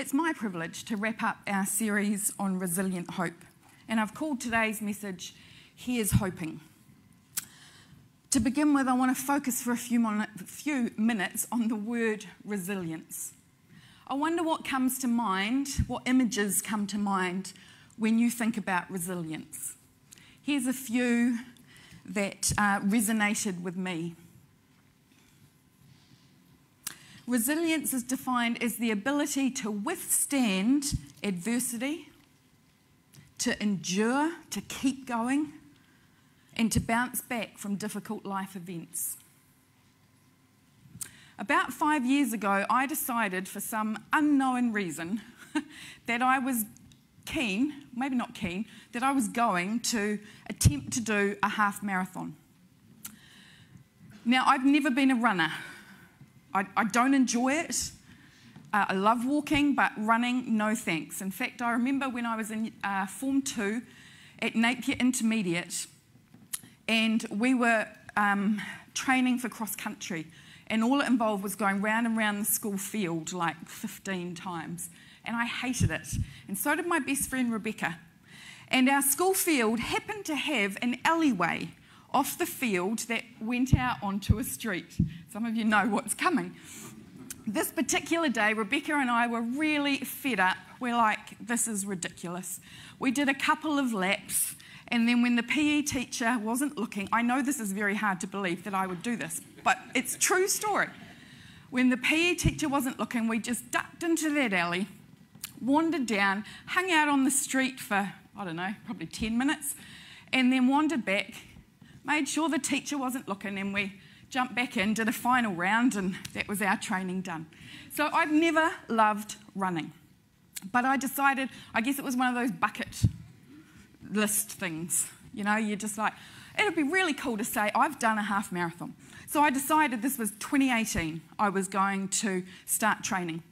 It's my privilege to wrap up our series on resilient hope, and I've called today's message Here's Hoping. To begin with, I want to focus for a few, mon- few minutes on the word resilience. I wonder what comes to mind, what images come to mind when you think about resilience. Here's a few that uh, resonated with me. Resilience is defined as the ability to withstand adversity, to endure, to keep going, and to bounce back from difficult life events. About five years ago, I decided for some unknown reason that I was keen, maybe not keen, that I was going to attempt to do a half marathon. Now, I've never been a runner, I, I don't enjoy it. Uh, I love walking, but running, no thanks. In fact, I remember when I was in uh, Form 2 at Napier Intermediate, and we were um, training for cross country, and all it involved was going round and round the school field like 15 times. And I hated it. And so did my best friend Rebecca. And our school field happened to have an alleyway off the field that went out onto a street. Some of you know what's coming. This particular day, Rebecca and I were really fed up. We're like, this is ridiculous. We did a couple of laps, and then when the PE teacher wasn't looking, I know this is very hard to believe that I would do this, but it's true story. When the PE teacher wasn't looking, we just ducked into that alley, wandered down, hung out on the street for, I don't know, probably 10 minutes, and then wandered back made sure the teacher wasn't looking, and we jumped back in, did a final round, and that was our training done. So I've never loved running. But I decided, I guess it was one of those bucket list things. You know, you're just like, it'd be really cool to say, I've done a half marathon. So I decided this was 2018, I was going to start training.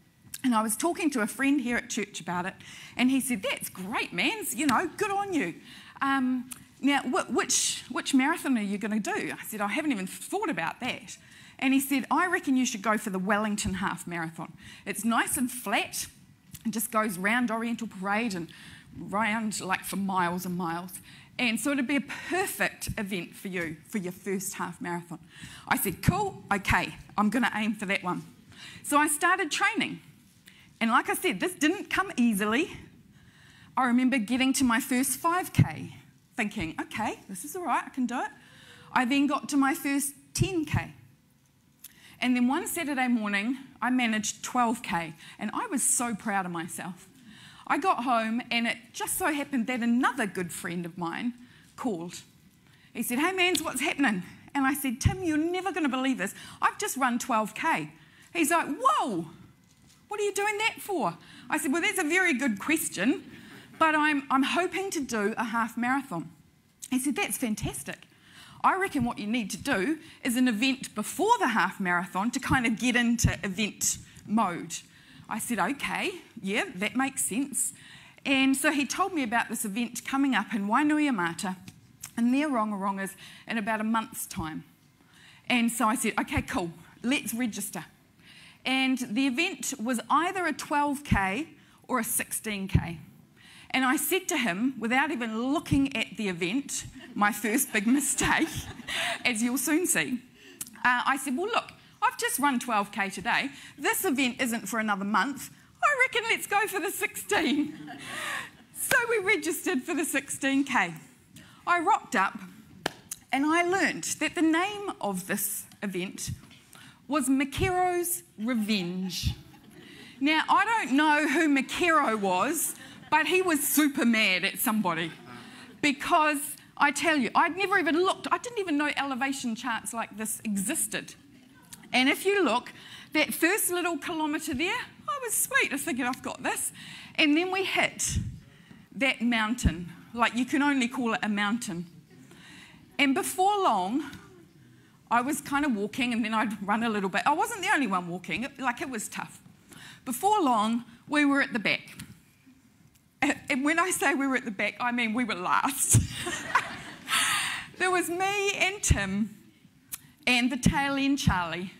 And I was talking to a friend here at church about it, and he said, That's great, man. You know, good on you. Um, now, which, which marathon are you going to do? I said, I haven't even thought about that. And he said, I reckon you should go for the Wellington Half Marathon. It's nice and flat and just goes round Oriental Parade and round like for miles and miles. And so it'd be a perfect event for you for your first half marathon. I said, cool, okay, I'm going to aim for that one. So I started training. And like I said, this didn't come easily. I remember getting to my first 5K thinking, okay, this is all right, I can do it. I then got to my first 10K. And then one Saturday morning, I managed 12K, and I was so proud of myself. I got home, and it just so happened that another good friend of mine called. He said, Hey, Mans, what's happening? And I said, Tim, you're never going to believe this. I've just run 12K. He's like, Whoa, what are you doing that for? I said, Well, that's a very good question but I'm, I'm hoping to do a half marathon. He said, That's fantastic. I reckon what you need to do is an event before the half marathon to kind of get into event mode. I said, Okay, yeah, that makes sense. And so he told me about this event coming up in Wainuiomata and the Orongorongos in about a month's time. And so I said, Okay, cool, let's register. And the event was either a 12K or a 16K. And I said to him, without even looking at the event, my first big mistake, as you'll soon see, uh, I said, Well, look, I've just run 12k today. This event isn't for another month. I reckon let's go for the 16. so we registered for the 16k. I rocked up and I learnt that the name of this event was Makero's Revenge. Now, I don't know who Makero was, but he was super mad at somebody because I tell you, I'd never even looked, I didn't even know elevation charts like this existed. And if you look, that first little kilometre there, I was sweet. I was thinking, I've got this. And then we hit that mountain, like you can only call it a mountain. And before long, I was kind of walking and then I'd run a little bit. I wasn't the only one walking, like it was tough. Before long, we were at the back. And when I say we were at the back, I mean we were last. there was me and Tim and the tail end Charlie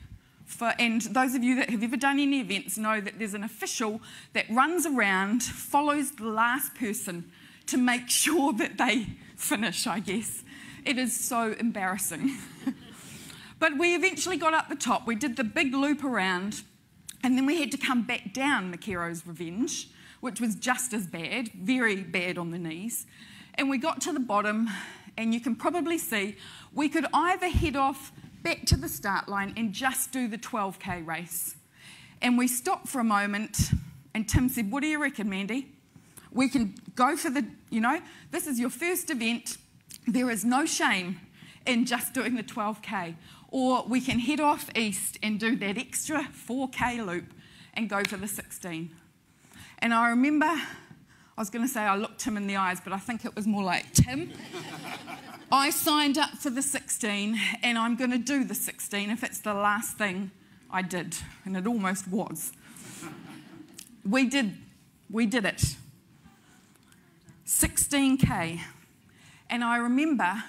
For, and those of you that have ever done any events know that there's an official that runs around, follows the last person to make sure that they finish, I guess. It is so embarrassing. but we eventually got up the top. We did the big loop around, and then we had to come back down Makero's Revenge, which was just as bad, very bad on the knees. And we got to the bottom, and you can probably see we could either head off back to the start line and just do the 12k race. And we stopped for a moment, and Tim said, What do you reckon, Mandy? We can go for the, you know, this is your first event. There is no shame in just doing the 12k. Or we can head off east and do that extra 4k loop and go for the 16. And I remember, I was going to say I looked him in the eyes, but I think it was more like, Tim, I signed up for the 16 and I'm going to do the 16 if it's the last thing I did. And it almost was. We did, we did it. 16K. And I remember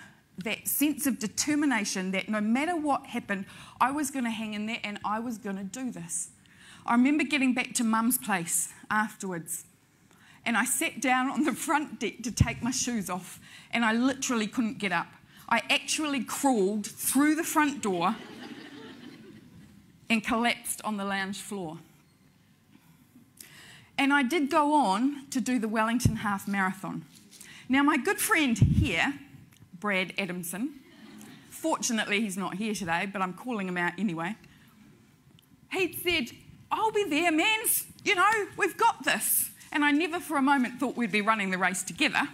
that sense of determination that no matter what happened, I was going to hang in there and I was going to do this. I remember getting back to mum's place afterwards and I sat down on the front deck to take my shoes off and I literally couldn't get up. I actually crawled through the front door and collapsed on the lounge floor. And I did go on to do the Wellington Half Marathon. Now, my good friend here, Brad Adamson, fortunately he's not here today, but I'm calling him out anyway. He said, I'll be there, man. You know, we've got this. And I never for a moment thought we'd be running the race together.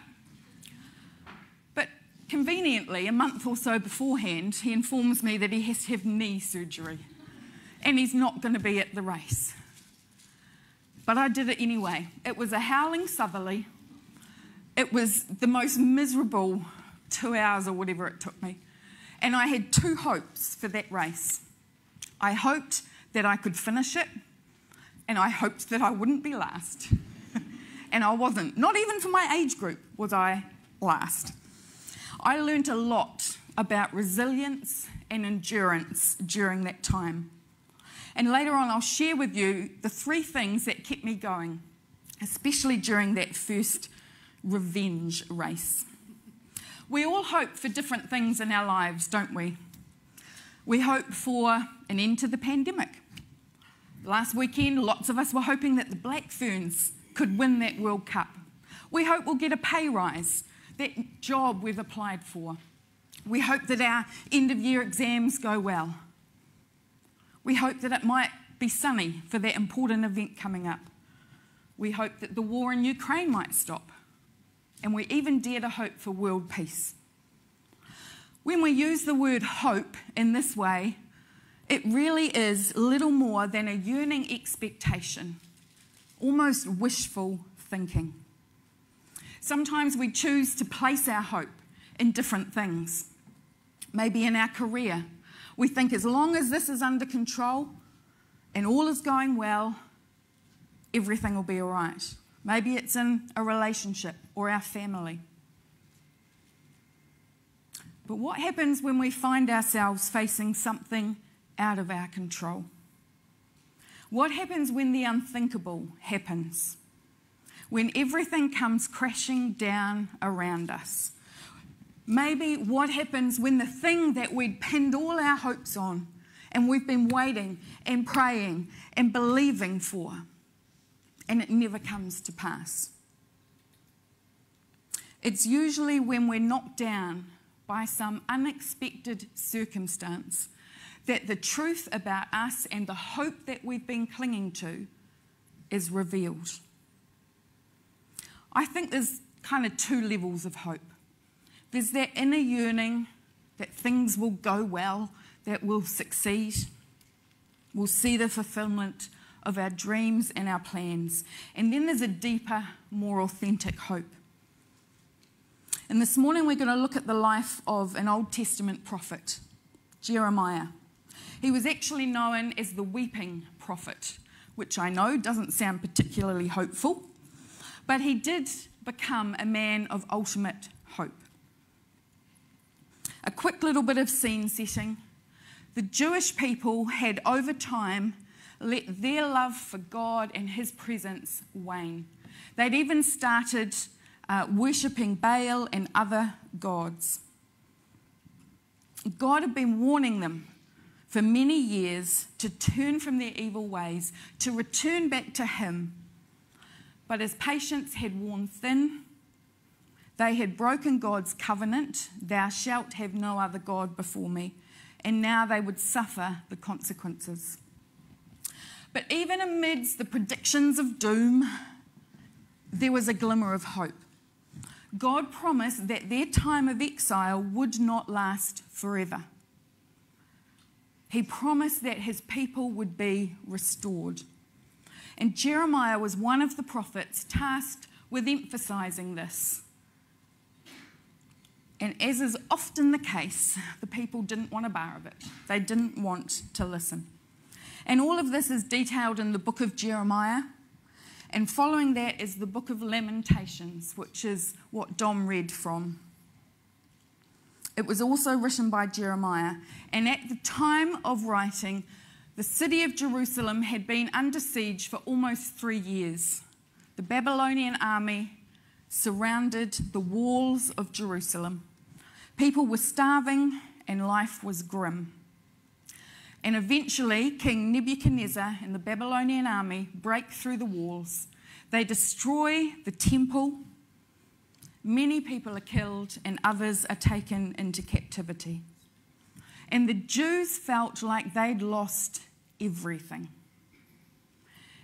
But conveniently, a month or so beforehand, he informs me that he has to have knee surgery and he's not going to be at the race. But I did it anyway. It was a howling southerly. It was the most miserable two hours or whatever it took me. And I had two hopes for that race. I hoped that I could finish it, and I hoped that I wouldn't be last. and I wasn't. Not even for my age group was I last. I learned a lot about resilience and endurance during that time. And later on, I'll share with you the three things that kept me going, especially during that first revenge race. We all hope for different things in our lives, don't we? We hope for an end to the pandemic. Last weekend, lots of us were hoping that the Black Ferns could win that World Cup. We hope we'll get a pay rise, that job we've applied for. We hope that our end of year exams go well. We hope that it might be sunny for that important event coming up. We hope that the war in Ukraine might stop. And we even dare to hope for world peace. When we use the word hope in this way, it really is little more than a yearning expectation, almost wishful thinking. Sometimes we choose to place our hope in different things, maybe in our career we think as long as this is under control and all is going well, everything will be all right. Maybe it's in a relationship or our family. But what happens when we find ourselves facing something out of our control? What happens when the unthinkable happens? When everything comes crashing down around us? Maybe what happens when the thing that we'd pinned all our hopes on and we've been waiting and praying and believing for, and it never comes to pass. It's usually when we're knocked down by some unexpected circumstance that the truth about us and the hope that we've been clinging to is revealed. I think there's kind of two levels of hope. There's that inner yearning that things will go well, that we'll succeed. We'll see the fulfillment of our dreams and our plans. And then there's a deeper, more authentic hope. And this morning we're going to look at the life of an Old Testament prophet, Jeremiah. He was actually known as the weeping prophet, which I know doesn't sound particularly hopeful, but he did become a man of ultimate hope. A quick little bit of scene setting. The Jewish people had over time let their love for God and His presence wane. They'd even started uh, worshipping Baal and other gods. God had been warning them for many years to turn from their evil ways, to return back to Him. But His patience had worn thin. They had broken God's covenant, Thou shalt have no other God before me, and now they would suffer the consequences. But even amidst the predictions of doom, there was a glimmer of hope. God promised that their time of exile would not last forever. He promised that his people would be restored. And Jeremiah was one of the prophets tasked with emphasizing this. And as is often the case, the people didn't want a bar of it. They didn't want to listen. And all of this is detailed in the book of Jeremiah. And following that is the book of Lamentations, which is what Dom read from. It was also written by Jeremiah. And at the time of writing, the city of Jerusalem had been under siege for almost three years. The Babylonian army surrounded the walls of Jerusalem. People were starving and life was grim. And eventually, King Nebuchadnezzar and the Babylonian army break through the walls. They destroy the temple. Many people are killed, and others are taken into captivity. And the Jews felt like they'd lost everything.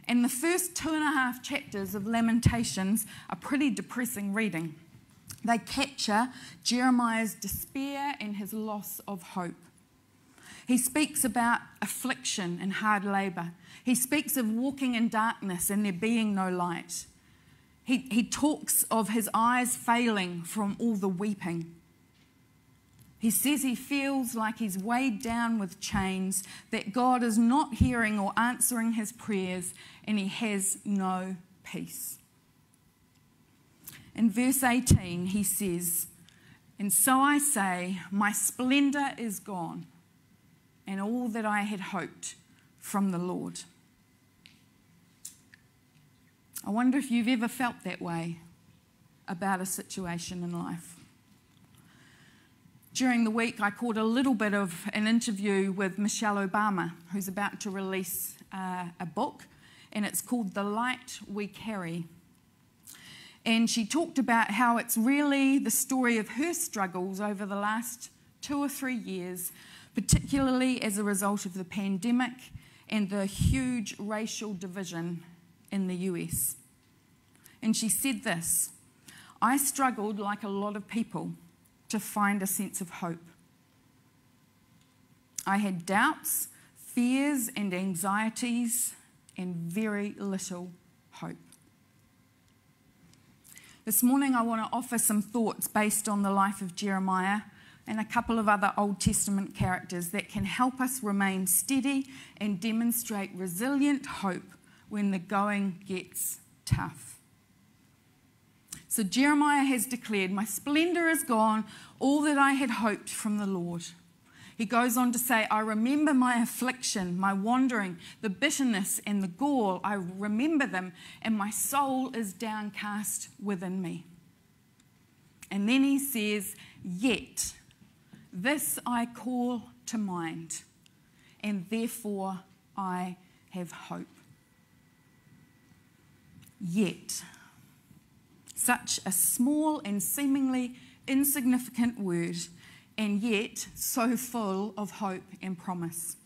And the first two and a half chapters of Lamentations are pretty depressing reading. They capture Jeremiah's despair and his loss of hope. He speaks about affliction and hard labour. He speaks of walking in darkness and there being no light. He, he talks of his eyes failing from all the weeping. He says he feels like he's weighed down with chains, that God is not hearing or answering his prayers, and he has no peace. In verse 18, he says, And so I say, My splendour is gone and all that I had hoped from the Lord. I wonder if you've ever felt that way about a situation in life. During the week, I caught a little bit of an interview with Michelle Obama, who's about to release uh, a book, and it's called The Light We Carry. And she talked about how it's really the story of her struggles over the last two or three years particularly as a result of the pandemic and the huge racial division in the US. And she said this I struggled, like a lot of people, to find a sense of hope. I had doubts, fears, and anxieties, and very little hope. This morning, I want to offer some thoughts based on the life of Jeremiah and a couple of other Old Testament characters that can help us remain steady and demonstrate resilient hope when the going gets tough. So Jeremiah has declared, My splendor is gone, all that I had hoped from the Lord. He goes on to say, I remember my affliction, my wandering, the bitterness and the gall. I remember them, and my soul is downcast within me. And then he says, Yet this I call to mind, and therefore I have hope. Yet, such a small and seemingly insignificant word, and yet so full of hope and promise.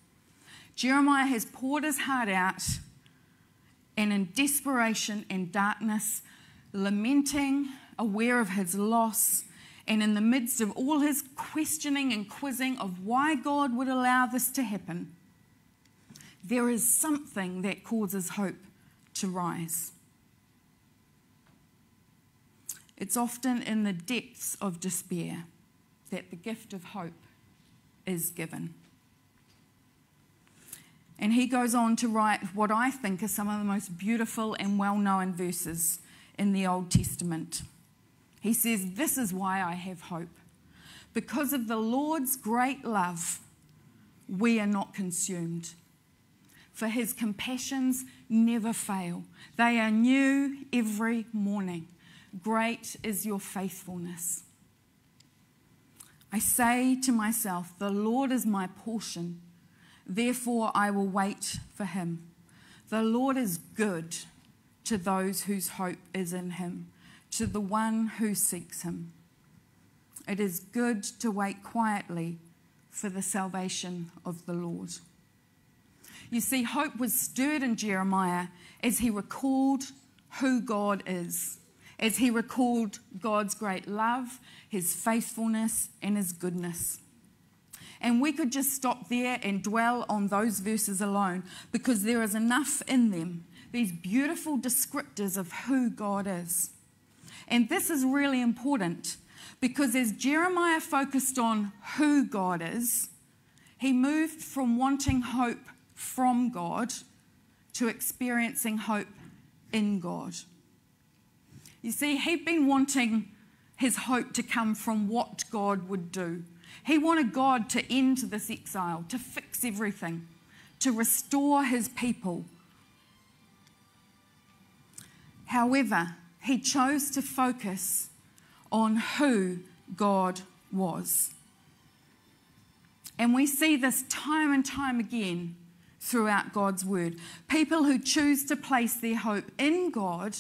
Jeremiah has poured his heart out, and in desperation and darkness, lamenting, aware of his loss, and in the midst of all his questioning and quizzing of why God would allow this to happen, there is something that causes hope to rise. It's often in the depths of despair that the gift of hope is given. And he goes on to write what I think are some of the most beautiful and well known verses in the Old Testament. He says, This is why I have hope. Because of the Lord's great love we are not consumed. For his compassions never fail, they are new every morning. Great is your faithfulness. I say to myself, The Lord is my portion, therefore I will wait for him. The Lord is good to those whose hope is in him, to the one who seeks him. It is good to wait quietly for the salvation of the Lord. You see, hope was stirred in Jeremiah as he recalled who God is, as he recalled God's great love, his faithfulness, and his goodness. And we could just stop there and dwell on those verses alone because there is enough in them, these beautiful descriptors of who God is. And this is really important because as Jeremiah focused on who God is, he moved from wanting hope from God to experiencing hope in God. You see, he'd been wanting his hope to come from what God would do. He wanted God to end this exile, to fix everything, to restore his people. However, he chose to focus on who God was. And we see this time and time again throughout God's word. People who choose to place their hope in God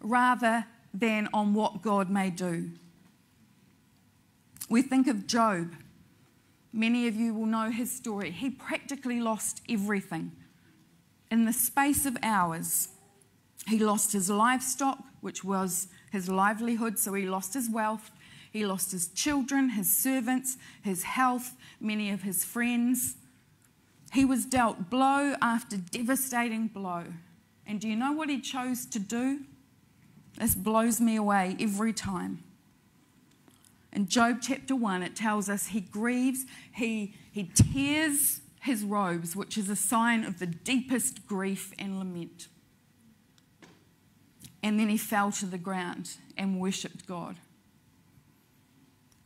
rather than on what God may do. We think of Job. Many of you will know his story. He practically lost everything. In the space of hours, he lost his livestock, which was his livelihood, so he lost his wealth, he lost his children, his servants, his health, many of his friends. He was dealt blow after devastating blow. And do you know what he chose to do? This blows me away every time. In Job chapter 1, it tells us he grieves, he, he tears his robes, which is a sign of the deepest grief and lament. And then he fell to the ground and worshipped God.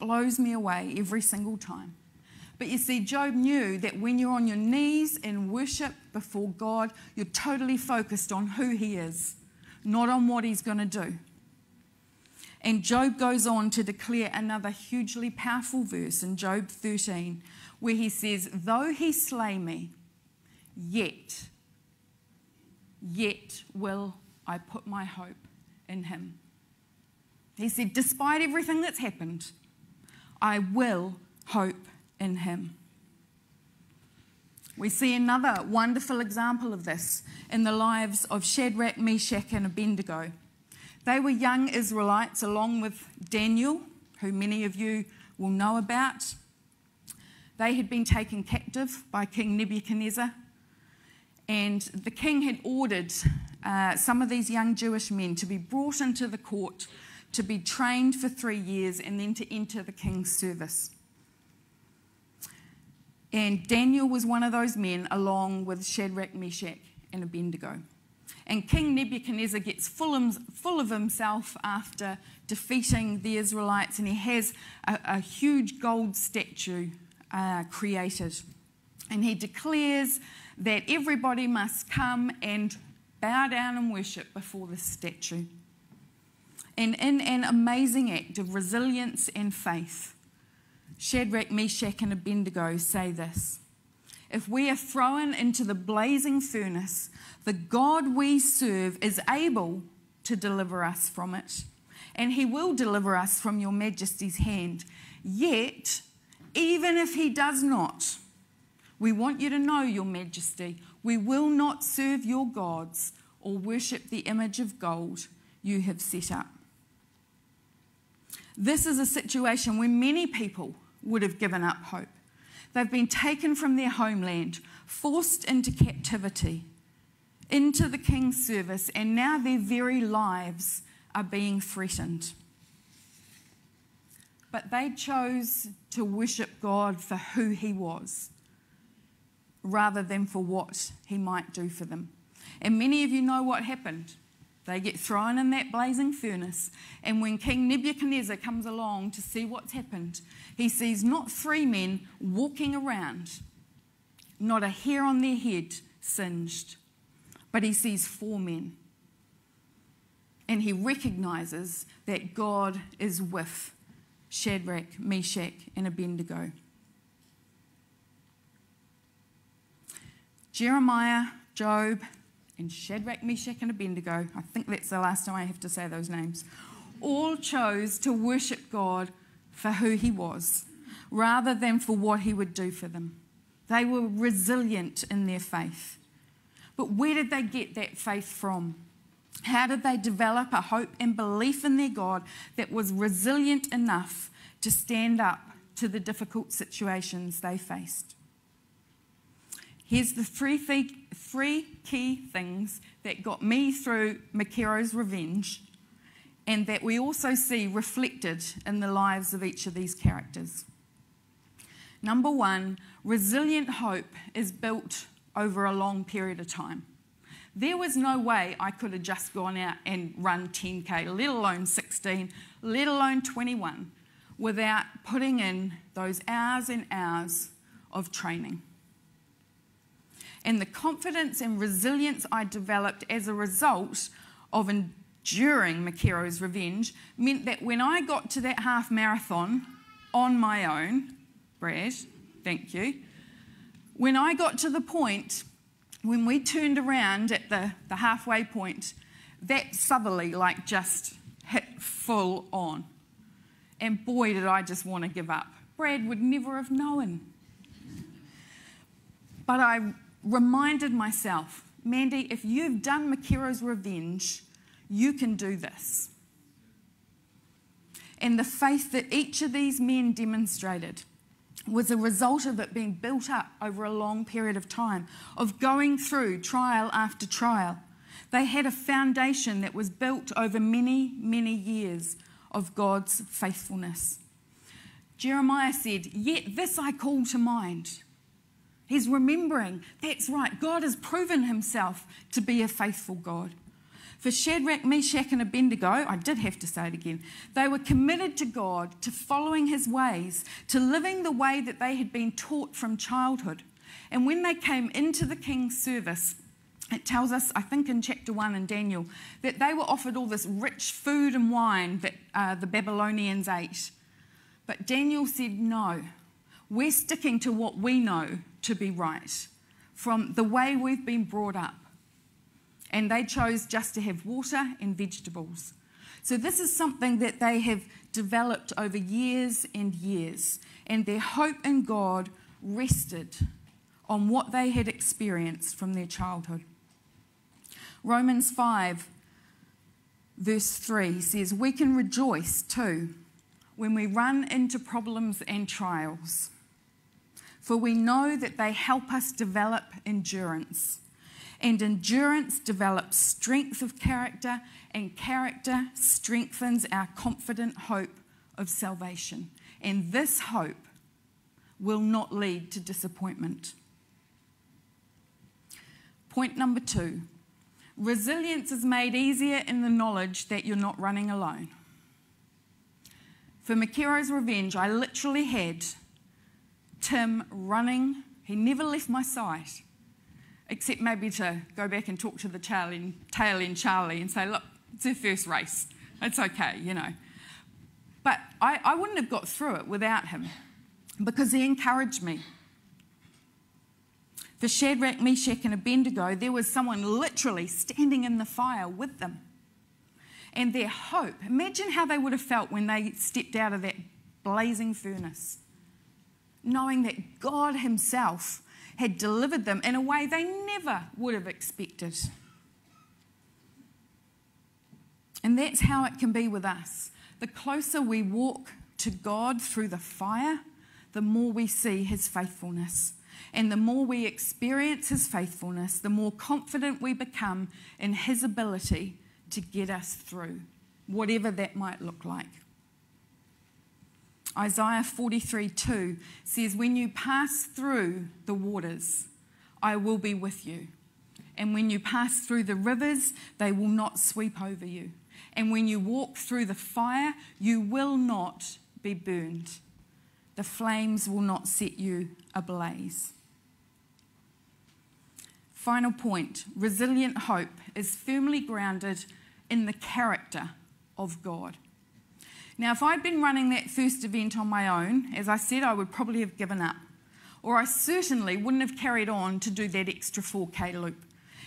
Blows me away every single time. But you see, Job knew that when you're on your knees in worship before God, you're totally focused on who he is, not on what he's going to do. And Job goes on to declare another hugely powerful verse in Job 13, where he says, Though he slay me, yet, yet will I put my hope in him. He said, Despite everything that's happened, I will hope in him. We see another wonderful example of this in the lives of Shadrach, Meshach, and Abednego. They were young Israelites along with Daniel, who many of you will know about. They had been taken captive by King Nebuchadnezzar, and the king had ordered uh, some of these young Jewish men to be brought into the court to be trained for three years and then to enter the king's service. And Daniel was one of those men, along with Shadrach, Meshach, and Abednego. And King Nebuchadnezzar gets full of, himself after defeating the Israelites, and he has a, a huge gold statue uh, created. And he declares that everybody must come and bow down and worship before this statue. And in an amazing act of resilience and faith, Shadrach, Meshach, and Abednego say this If we are thrown into the blazing furnace, the God we serve is able to deliver us from it, and he will deliver us from your majesty's hand. Yet, even if he does not, we want you to know, your majesty, we will not serve your gods or worship the image of gold you have set up. This is a situation where many people would have given up hope. They've been taken from their homeland, forced into captivity, into the king's service, and now their very lives are being threatened. But they chose to worship God for who He was rather than for what He might do for them. And many of you know what happened. They get thrown in that blazing furnace. And when King Nebuchadnezzar comes along to see what's happened, he sees not three men walking around, not a hair on their head singed. But he sees four men. And he recognizes that God is with Shadrach, Meshach, and Abednego. Jeremiah, Job, and Shadrach, Meshach, and Abednego, I think that's the last time I have to say those names, all chose to worship God for who he was rather than for what he would do for them. They were resilient in their faith. But where did they get that faith from? How did they develop a hope and belief in their God that was resilient enough to stand up to the difficult situations they faced? Here's the three, th- three key things that got me through Makero's revenge and that we also see reflected in the lives of each of these characters. Number one, resilient hope is built over a long period of time. There was no way I could have just gone out and run 10K, let alone 16, let alone 21, without putting in those hours and hours of training. And the confidence and resilience I developed as a result of enduring Makero's revenge meant that when I got to that half marathon on my own, Brad, thank you, when I got to the point when we turned around at the, the halfway point, that southerly like just hit full on. And boy, did I just want to give up. Brad would never have known. But I reminded myself, Mandy, if you've done Makero's revenge, you can do this. And the faith that each of these men demonstrated was a result of it being built up over a long period of time, of going through trial after trial. They had a foundation that was built over many, many years of God's faithfulness. Jeremiah said, Yet this I call to mind. He's remembering, that's right, God has proven himself to be a faithful God. For Shadrach, Meshach, and Abednego, I did have to say it again, they were committed to God, to following his ways, to living the way that they had been taught from childhood. And when they came into the king's service, it tells us, I think in chapter 1 in Daniel, that they were offered all this rich food and wine that uh, the Babylonians ate. But Daniel said, No, we're sticking to what we know to be right from the way we've been brought up and they chose just to have water and vegetables. So, this is something that they have developed over years and years, and their hope in God rested on what they had experienced from their childhood. Romans 5, verse 3 says, We can rejoice too when we run into problems and trials, for we know that they help us develop endurance. And endurance develops strength of character, and character strengthens our confident hope of salvation. And this hope will not lead to disappointment. Point number two resilience is made easier in the knowledge that you're not running alone. For Makero's revenge, I literally had Tim running, he never left my sight except maybe to go back and talk to the tail end, tail end Charlie and say, look, it's her first race. It's okay, you know. But I, I wouldn't have got through it without him because he encouraged me. For Shadrach, Meshach, and Abednego, there was someone literally standing in the fire with them. And their hope, imagine how they would have felt when they stepped out of that blazing furnace, knowing that God Himself had delivered them in a way they never would have expected. And that's how it can be with us. The closer we walk to God through the fire, the more we see His faithfulness. And the more we experience His faithfulness, the more confident we become in His ability to get us through, whatever that might look like. Isaiah 43 2 says, When you pass through the waters, I will be with you. And when you pass through the rivers, they will not sweep over you. And when you walk through the fire, you will not be burned. The flames will not set you ablaze. Final point resilient hope is firmly grounded in the character of God. Now, if I'd been running that first event on my own, as I said, I would probably have given up. Or I certainly wouldn't have carried on to do that extra 4K loop.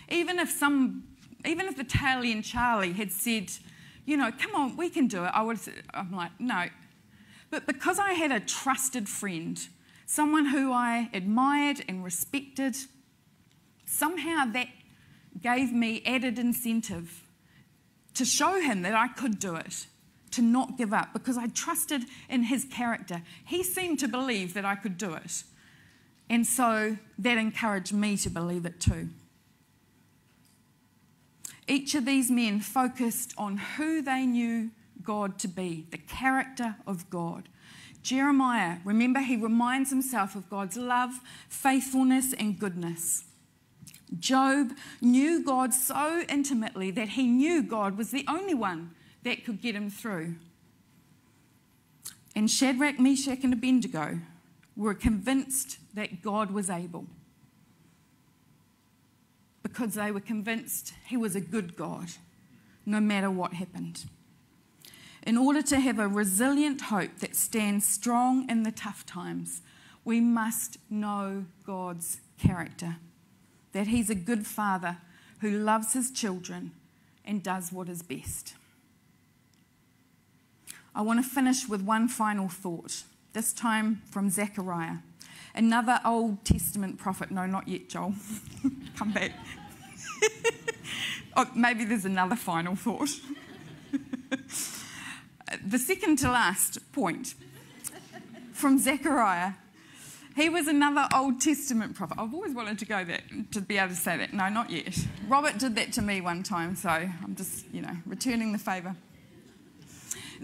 Even if some, even if the tail end Charlie had said, you know, come on, we can do it, I would I'm like, no. But because I had a trusted friend, someone who I admired and respected, somehow that gave me added incentive to show him that I could do it to not give up because I trusted in his character. He seemed to believe that I could do it. And so that encouraged me to believe it too. Each of these men focused on who they knew God to be, the character of God. Jeremiah, remember, he reminds himself of God's love, faithfulness, and goodness. Job knew God so intimately that he knew God was the only one that could get him through. And Shadrach, Meshach, and Abednego were convinced that God was able because they were convinced he was a good God, no matter what happened. In order to have a resilient hope that stands strong in the tough times, we must know God's character that He's a good Father who loves His children and does what is best. I want to finish with one final thought, this time from Zechariah, another Old Testament prophet. No, not yet, Joel. Come back. oh, maybe there's another final thought. the second to last point from Zechariah. He was another Old Testament prophet. I've always wanted to go there to be able to say that. No, not yet. Robert did that to me one time, so I'm just, you know, returning the favour.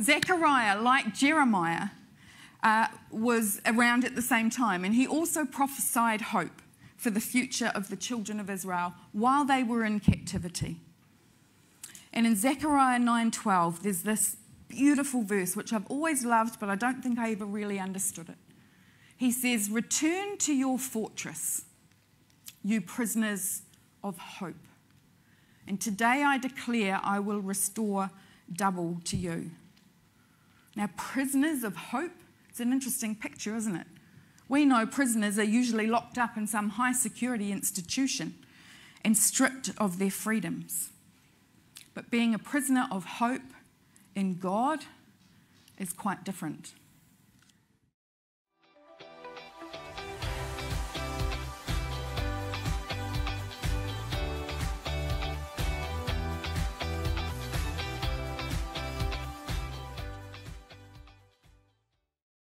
Zechariah, like Jeremiah, uh, was around at the same time, and he also prophesied hope for the future of the children of Israel while they were in captivity. And in Zechariah 9:12, there's this beautiful verse which I've always loved, but I don't think I ever really understood it. He says, "Return to your fortress, you prisoners of hope. And today I declare I will restore double to you." Now, prisoners of hope, it's an interesting picture, isn't it? We know prisoners are usually locked up in some high security institution and stripped of their freedoms. But being a prisoner of hope in God is quite different.